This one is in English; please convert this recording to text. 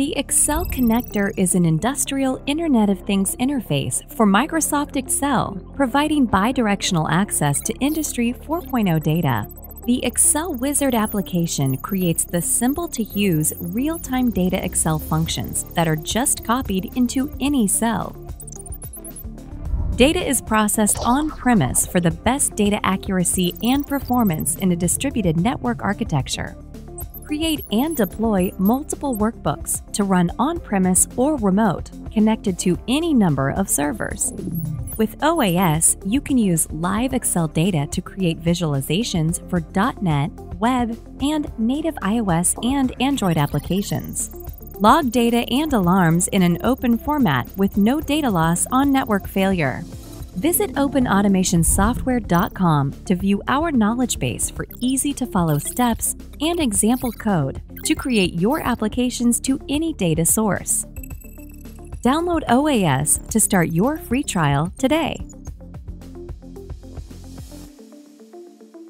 The Excel connector is an industrial Internet of Things interface for Microsoft Excel, providing bidirectional access to Industry 4.0 data. The Excel Wizard application creates the simple to use real time data Excel functions that are just copied into any cell. Data is processed on premise for the best data accuracy and performance in a distributed network architecture. Create and deploy multiple workbooks to run on premise or remote, connected to any number of servers. With OAS, you can use live Excel data to create visualizations for .NET, web, and native iOS and Android applications. Log data and alarms in an open format with no data loss on network failure. Visit OpenAutomationSoftware.com to view our knowledge base for easy to follow steps and example code to create your applications to any data source. Download OAS to start your free trial today.